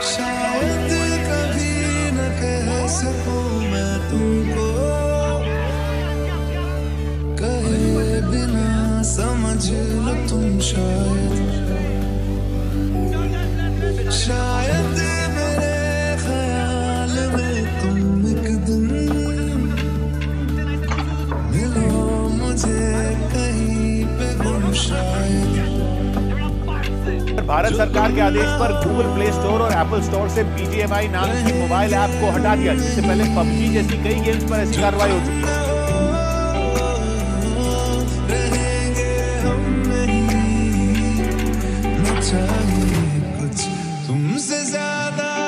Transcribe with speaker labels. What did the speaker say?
Speaker 1: शायद कह सकूँ मैं तुमको कहे बिना समझ लो तुम शायद शायद मेरे ख्याल में तुम एक दिन
Speaker 2: भारत सरकार के आदेश पर गूगल प्ले स्टोर और एप्पल स्टोर से बीजेएमआई नाम की मोबाइल ऐप को हटा दिया जिससे पहले पबजी जैसी कई गेम्स पर ऐसी कार्रवाई हो चुकी है तुमसे ज़्यादा